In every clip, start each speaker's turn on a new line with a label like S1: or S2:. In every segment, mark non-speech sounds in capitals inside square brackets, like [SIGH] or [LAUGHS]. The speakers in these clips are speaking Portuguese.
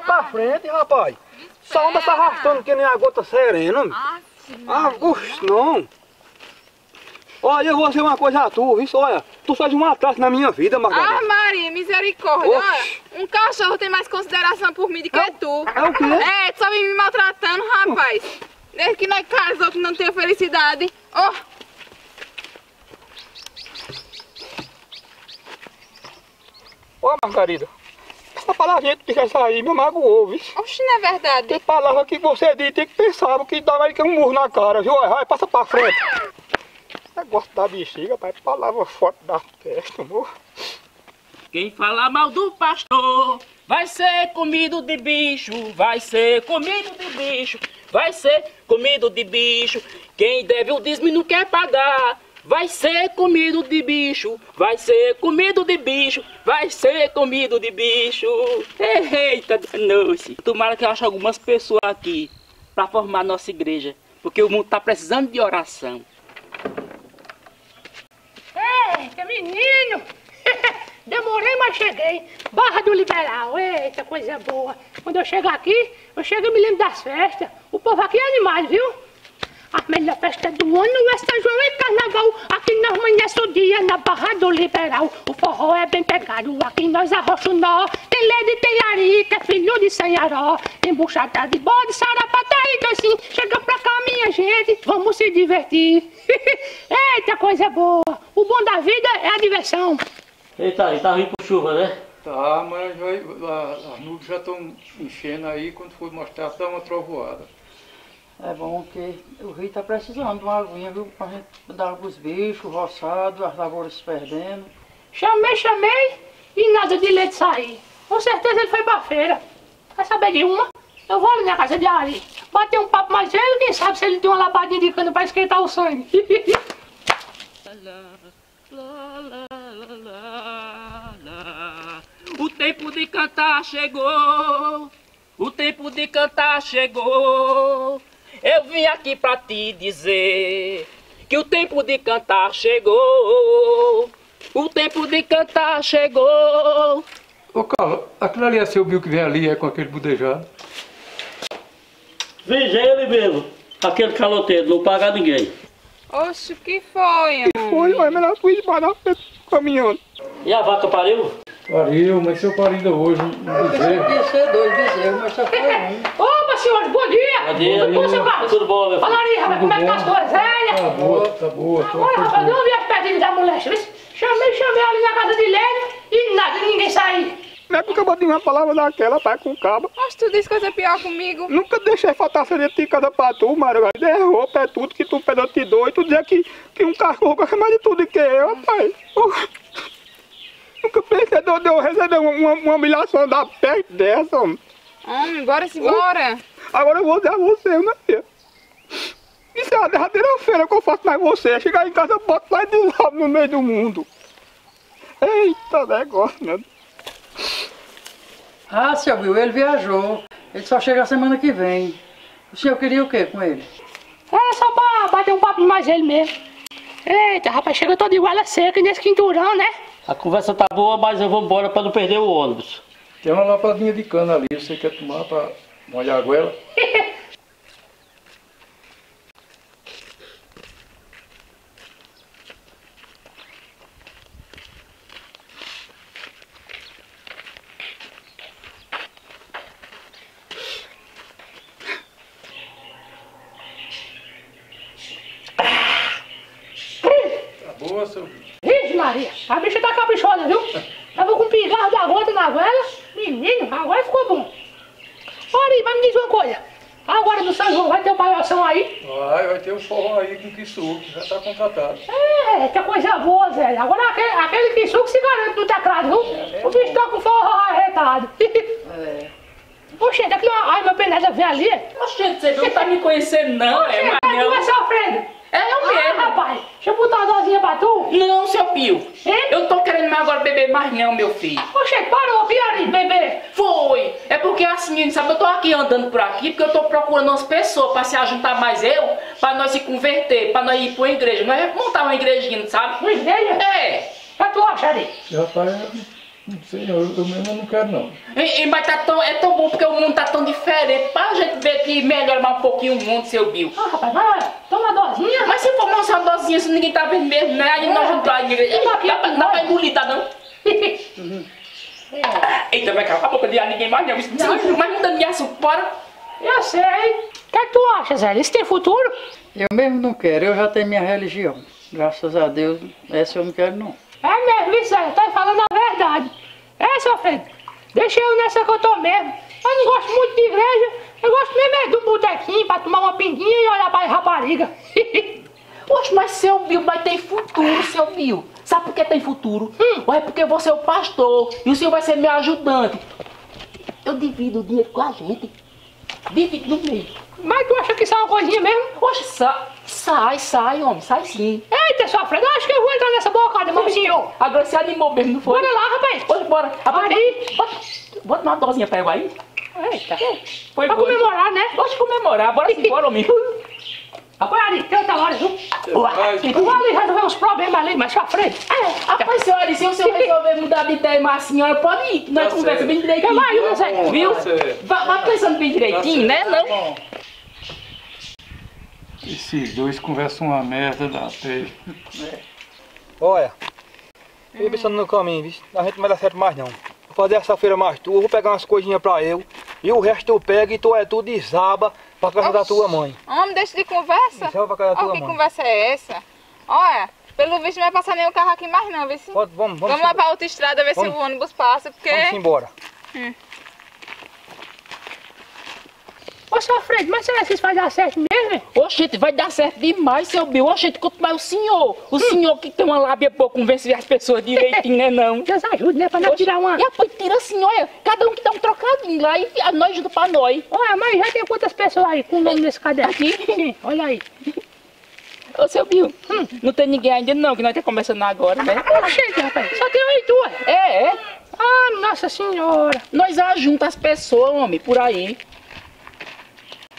S1: Passa pra frente, rapaz. Só anda se arrastando que nem a gota serena.
S2: Ah,
S1: Ah, não. Olha, eu vou dizer uma coisa a tu, viu? Olha, tu faz um atraso na minha vida,
S2: ah,
S1: Margarida.
S2: Maria, misericórdia.
S1: Oxi.
S2: Olha, um cachorro tem mais consideração por mim do que tu.
S1: É o quê?
S2: É, tu só vem me maltratando, rapaz. Desde que nós casou que não tenho felicidade. Oh,
S1: Ó, Margarida. Essa palavrinha que tu disse aí me magoou, viu?
S2: oxe, não é verdade.
S1: Tem palavra que você disse, tem que pensar, que dá mais que um murro na cara, viu? Vai, passa pra frente. Negócio da bexiga, pai, palavra forte da testa, amor.
S3: Quem falar mal do pastor vai ser comido de bicho, vai ser comido de bicho, vai ser comido de bicho. Quem deve o dízimo não quer pagar, vai ser comido de bicho, vai ser comido de bicho, vai ser comido de bicho. Eita, danou-se. Tomara que eu ache algumas pessoas aqui para formar nossa igreja, porque o mundo tá precisando de oração.
S4: Eita, menino! [LAUGHS] Demorei, mas cheguei. Barra do Liberal, eita, coisa boa. Quando eu chego aqui, eu chego e me lembro das festas. O povo aqui é animais, viu? A melhor festa do ano é São João e Carnaval. Aqui nós amanhece o dia na Barra do Liberal. O forró é bem pegado, aqui nós arrocha o nó. Tem leite, tem ari, que é filho de Sanharó. Tem buchada de bode, sarapata e docinho. Chega pra cá, minha gente, vamos se divertir. [LAUGHS] Eita, coisa boa. O bom da vida é a diversão.
S5: Eita, e tá vindo com chuva, né?
S6: Tá, mas vai, as nuvens já estão enchendo aí, quando for mostrar, dá uma trovoada.
S7: É bom que o rio tá precisando de uma aguinha, viu? Pra gente dar pros bichos, roçado, as lavouras se perdendo.
S4: Chamei, chamei e nada de leite sair. Com certeza ele foi pra feira. Quer saber de uma? Eu vou ali na casa de Ari. Bater um papo mais velho, quem sabe se ele tem uma lapadinha de cana pra esquentar o sangue. [LAUGHS]
S3: O tempo de cantar chegou, o tempo de cantar chegou. Eu vim aqui pra te dizer que o tempo de cantar chegou. O tempo de cantar chegou.
S6: Ô Carlos, aquilo ali é seu Bill que vem ali, é com aquele budejado.
S5: Veja ele mesmo, aquele caloteiro, não paga ninguém.
S2: Oxe, o que foi?
S1: Foi, mas melhor tu ir para caminhando.
S5: E a vaca pariu?
S6: Pariu, mas seu pariu ainda hoje, um
S7: Eu pensei
S6: bezerro.
S7: que ia ser dois bezerros, mas só foi um.
S4: Senhores, bom dia!
S5: Bom dia.
S4: Tudo bom, seu Carlos?
S5: Tudo bom, meu filho?
S4: Fala aí, rapaz, como é que tá as coisas? Velha?
S6: Tá boa, tá boa,
S4: Olha, rapaz, eu não vi as pedrinhas da mulher. Chamei, chamei ali na casa de Lênin e nada, ninguém saiu.
S1: Não é porque eu botei uma palavra daquela, pai, com cabo.
S2: Oxe, tu disse coisa pior comigo.
S1: Nunca deixei faltar seria de casa pra tu, Margarida. É roupa, é tudo que tu pede, eu te dou. E tu dizer que, que um cachorro gosta mais de tudo que eu, pai. Pô, Nunca pensei de eu- receber uma, uma, uma humilhação da peste dessa, homem.
S2: Homem, bora-se embora.
S1: Agora eu vou a você, minha filha. Isso é a derradeira feira que eu faço mais você. Chegar em casa, eu boto lá e desabo no meio do mundo. Eita negócio, meu.
S7: Ah, seu Bill, ele viajou. Ele só chega a semana que vem. O senhor queria o quê com ele?
S4: É só pra bater um papo mais ele mesmo. Eita, rapaz, chega todo igual a seca nesse quinturão, né?
S5: A conversa tá boa, mas eu vou embora pra não perder o ônibus.
S6: Tem uma lapadinha de cana ali, você quer tomar pra molhar a goela? Tá boa, seu?
S4: Vixe Maria, a bicha tá caprichosa, viu? Tava com um pigarro da gota na goela. Menino, agora ficou bom. Olha aí, vai me dizer uma coisa. Agora do São João vai ter o palhação aí?
S6: Vai, vai ter um forró aí com que suco, já tá contratado.
S4: É, que coisa boa, velho. Agora aquele, aquele que suco se garante no teclado, viu? O bicho tá com forró arretado.
S7: É.
S4: Oxe, daqui uma. Ai, meu penada vem ali.
S3: Oxente, você não tá me conhecendo não, é
S4: tá tu
S3: Magnão.
S4: vai sofrendo.
S3: É eu
S4: Ah,
S3: mesmo.
S4: rapaz, deixa eu botar uma dosinha pra tu.
S3: Não, seu Pio.
S4: Hein?
S3: Eu não tô querendo mais agora beber mais não, meu filho.
S4: Oxe, parou, Piari, bebê.
S3: Foi. É porque assim, sabe, eu tô aqui andando por aqui porque eu tô procurando umas pessoas pra se ajuntar mais eu, pra nós se converter, pra nós ir pra uma igreja. Nós vamos montar uma igrejinha, sabe?
S4: Uma igreja?
S3: É.
S4: Pra tu achar ali.
S6: Não sei, eu, eu mesmo não quero não.
S3: E, e, mas tá tão, é tão bom porque o mundo tá tão diferente. Pra gente ver que melhora mais um pouquinho o mundo, seu Bill.
S4: Ah, rapaz, vai, vai, toma uma dosinha.
S3: Mas se for uma só dosinha, se ninguém tá vendo mesmo, né? Aí nós vamos pra igreja. Dá, dá, pra engolir, tá não? [LAUGHS] Eita, vai calar a boca de ar, ninguém mais não. Isso- Mas mudando de assunto, bora.
S4: Eu sei. O que, é que tu acha, Zé? Isso tem futuro?
S7: Eu mesmo não quero, eu já tenho minha religião. Graças a Deus, essa eu não quero não.
S4: É mesmo, isso aí, tá falando a verdade. É, seu Alfredo, deixa eu nessa que eu tô mesmo. Eu não gosto muito de igreja, eu gosto mesmo é do botequinho pra tomar uma pinguinha e olhar pra rapariga. [LAUGHS]
S3: Oxe, mas seu Bill vai ter futuro, seu Bill. Sabe por que tem futuro? Hum. É porque você é o pastor e o senhor vai ser meu ajudante. Eu divido o dinheiro com a gente. Divido no meio.
S4: Mas tu acha que isso é uma coisinha mesmo?
S3: Oxe, sa sai, sai, homem, sai sim.
S4: Eita, seu Alfredo, eu acho que eu vou entrar nessa bocada, meu senhor.
S3: Agora você animou mesmo, não foi?
S4: Bora lá, rapaz.
S3: Bora, bora. Rapaz,
S4: Aí.
S3: Bota, bota uma dosinha pra eu aí.
S4: Eita.
S3: Foi
S4: Pra
S3: boa.
S4: comemorar, né?
S3: Pode comemorar, bora sim, bora, homem. [LAUGHS]
S4: Rapaz, ali, tem outra hora, viu? Vou ali resolver uns problemas ali, mais pra frente.
S3: É, rapaz, senhora, se o senhor [LAUGHS] resolver mudar de ideia, mas a senhora pode ir, nós
S6: Tá
S3: conversamos bem direitinho.
S4: viu, Zé?
S3: Viu?
S6: Tá.
S3: Vai, vai pensando bem direitinho, né? Não?
S6: Esses dois conversam uma merda da pele.
S1: Olha, eu ia pensando no caminho, viu? A gente não vai dar certo mais não. Vou fazer essa feira mais tua, vou pegar umas coisinhas pra eu. E o resto eu pego e tu é tudo desaba pra casa da tua mãe.
S2: Homem, deixa de conversa.
S1: Desaba pra casa da
S2: Ó,
S1: tua
S2: que
S1: mãe.
S2: conversa é essa? Olha, pelo visto não vai passar nenhum carro aqui mais não, vê se...
S1: Pode, vamos, vamos,
S2: Vamos lá pra outra estrada ver se
S1: Vamos.
S2: o ônibus passa, porque...
S1: vamos embora.
S4: Ô, seu Alfredo, mas será que isso vai dar certo mesmo? hein?
S3: Oxente, vai dar certo demais, seu Bill. Oxente, quanto mais o senhor. O senhor que tem uma lábia boa, convence as pessoas direitinho, né não? [LAUGHS]
S4: Deus ajude, né? Pra nós tirar uma...
S3: E depois tira assim, olha, cada um que dá um trocadinho lá e a nós ajuda pra nós.
S4: Olha, mas já tem quantas pessoas aí com o nome nesse caderno?
S3: Aqui.
S4: Sim, [LAUGHS] olha aí.
S3: Ô, seu Bill, não tem ninguém ainda não, que nós estamos começando agora, né?
S4: Oxente, rapaz, só tem tu, é?
S3: É, é.
S4: Ah, nossa senhora.
S3: Nós ajunta as pessoas, homem, por aí.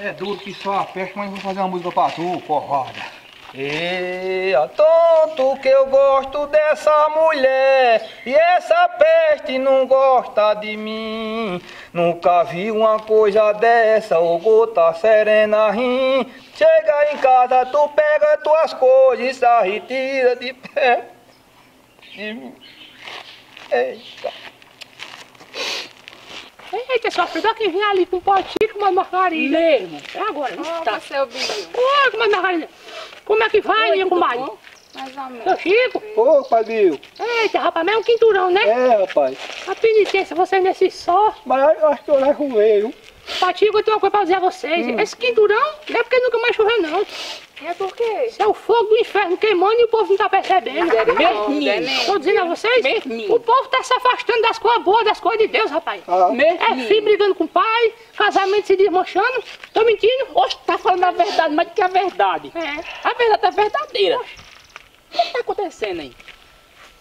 S1: É duro que só a peste, mas vou fazer uma música pra tu, porrada. E tonto que eu gosto dessa mulher E essa peste não gosta de mim. Nunca vi uma coisa dessa, ô gota serena rim. Chega em casa, tu pega tuas coisas e sai tira de pé de mim. Eita
S4: Eita, Alfredo, olha quem vem ali com um potinho com uma margarida.
S3: Mesmo.
S4: É agora.
S2: Ó,
S3: Tá.
S2: seu Bill.
S4: Ô, com uma margarida. Como é que vai, minha comadre?
S2: Mais ou menos.
S4: Seu Chico?
S1: Ô, Padil
S4: Eita, rapaz, mas é um quinturão, né?
S1: É, rapaz
S4: A penitência, você nesse só.
S1: Mas eu acho que eu levo meio
S4: Patico, eu tenho uma coisa pra dizer a vocês. Esse quinturão não é porque nunca mais choveu, não.
S2: É por quê?
S4: Isso é o fogo do inferno queimando e o povo não tá percebendo.
S3: Mesmo.
S4: Tô dizendo a vocês,
S3: Mesmo.
S4: o povo tá se afastando das coisas boas, das coisas de Deus, rapaz.
S1: Ah,
S4: É filho brigando com o pai, casamento se desmanchando. Tô mentindo?
S3: Oxe, tá falando a verdade, mas que é a verdade?
S4: É.
S3: A verdade é verdadeira. O que tá acontecendo aí?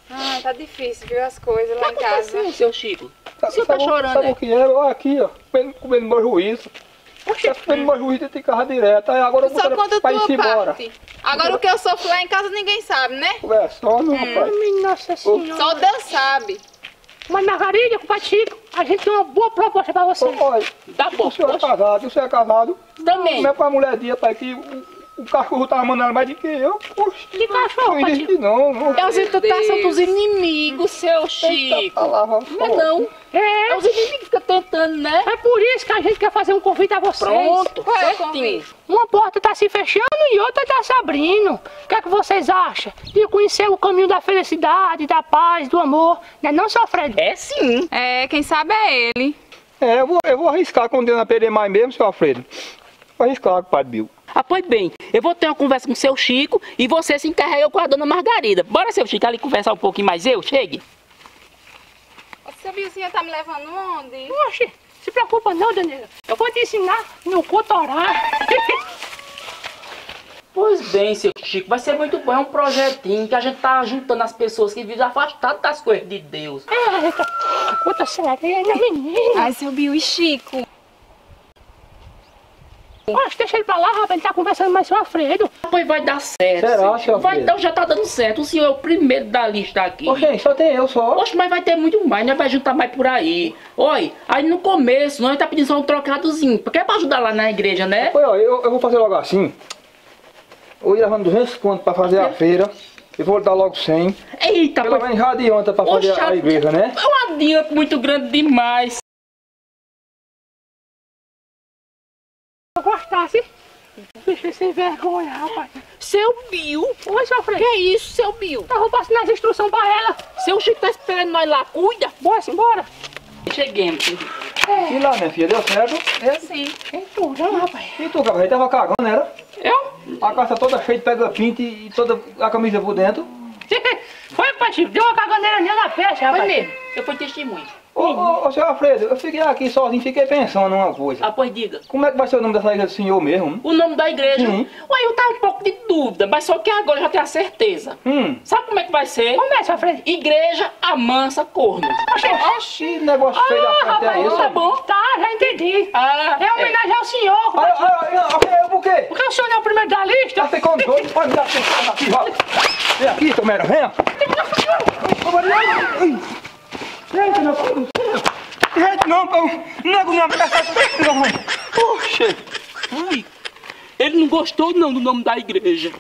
S2: Ah, tá difícil, viu, as coisas
S3: O
S2: lá em
S3: tá
S2: casa.
S3: acontecendo, seu Chico? O senhor tá
S1: sabe,
S3: chorando,
S1: Sabe
S3: né?
S1: o que é? Olha aqui, ó. Comendo, comendo meu juízo. Tá comendo meu juízo dentro de casa direto. Aí agora eu vou
S2: Só conta
S1: pra ir embora.
S2: parte. Agora o que eu sofro lá em casa ninguém sabe, né?
S1: Conversando, rapaz.
S4: Ai, Nossa senhora.
S2: Só Deus sabe.
S4: Mas Margarida, com Patico, a gente tem uma boa proposta pra vocês.
S1: Olha,
S3: Tá bom.
S1: o senhor é casado, o senhor é casado.
S3: Também.
S1: Não é com a mulher dia, pai, que o, o cachorro tava mandando mais do que eu. Poxa,
S4: Que cachorro,
S1: não existe
S4: Patico?
S1: não. não.
S3: É os interpretação
S2: Deus.
S3: dos inimigos, seu Chico.
S1: palavra
S3: Não é não. É
S4: É,
S3: os inimigos que ficam tentando, né?
S4: é por isso que a gente quer fazer um convite a vocês.
S3: Pronto,
S2: é o
S3: certinho.
S2: convite?
S4: Uma porta tá se fechando e outra tá se abrindo. O que é que vocês acham? De conhecer o caminho da felicidade, da paz, do amor. Não é não, seu Alfredo?
S3: É sim.
S2: É, quem sabe é ele.
S1: É, eu vou, eu vou arriscar condenar a perder mais mesmo, seu Alfredo. Vou arriscar, padre Bill.
S3: Ah, pois bem, eu vou ter uma conversa com o seu Chico e você se encarrega com a dona Margarida. Bora, seu Chico, ali conversar um pouquinho mais eu? Chegue.
S2: O seu Billzinho tá me levando onde?
S4: Oxe, se preocupa não, Daniela. Eu vou te ensinar no cotorar. [LAUGHS]
S3: Pois bem, seu Chico, vai ser muito bom. É um projetinho que a gente tá juntando as pessoas que vivem afastadas das coisas de Deus.
S4: Eita, conta séria, né, menina?
S2: Ai, seu Bill e Chico.
S4: Oxe, deixa ele pra lá, rapaz. Ele tá conversando mais com o Alfredo.
S3: Pois vai dar certo.
S1: Será,
S3: senhor. Vai dar, já tá dando certo. O senhor é o primeiro da lista aqui.
S1: Oxe, só tem eu só.
S3: Oxe, mas vai ter muito mais, nós vai juntar mais por aí. Oi, aí no começo, nós tá pedindo só um trocadozinho, porque é pra ajudar lá na igreja, né?
S1: Foi, ó, eu, eu vou fazer logo assim. Eu ia levando 200 contos pra fazer a feira. E vou dar logo 100.
S3: Eita,
S1: Pelo
S3: pois-
S1: menos já adianta pra fazer a igreja, né?
S3: É um adianto muito grande demais.
S4: Gostasse, bicho sem vergonha, rapaz.
S3: Seu Bill.
S4: Oi, seu Alfredo.
S3: Que é isso, seu Bill?
S4: Tá roubando as instruções pra ela.
S3: Seu Chico tá esperando nós lá, cuida.
S4: Bora, simbora.
S3: Cheguemos.
S1: E lá, minha filha, deu certo?
S2: Eu sim.
S4: Tem tudo, não, rapaz.
S1: E tu, cabra, tava cagando, não era?
S3: Eu?
S1: A calça toda cheia de pega-pinte e toda a camisa por dentro.
S4: Foi, pai, Chico. Deu uma caganeira nela na peste, rapaz.
S3: Foi mesmo. Eu fui testemunha.
S1: Ô, ô, ô, seu Alfredo, eu fiquei aqui sozinho, fiquei pensando numa coisa.
S3: Ah, pois diga.
S1: Como é que vai ser o nome dessa igreja do senhor mesmo?
S3: O nome da igreja.
S1: Sim.
S3: Ué, eu tava um pouco de dúvida, mas só que agora eu já tenho a certeza.
S1: Hum.
S3: Sabe como é que vai ser?
S4: Como é, seu Alfredo?
S3: Igreja Amansa Corno.
S1: Oxi, negócio feio da frente é
S4: rapaz,
S1: esse?
S3: tá bom.
S4: Tá, já entendi.
S3: Ah,
S4: É homenagem ao senhor,
S1: ai, ai, ai, ai, por quê?
S4: Porque o senhor não é o primeiro da lista.
S1: Tá ficando doido? Pode me dar atenção aqui, ó. Vem aqui, Tomera, venha. Gente, meu filho. Gente, não, pô. Nego não abraça não. Oxe.
S3: Ui, ele não gostou não do nome da igreja.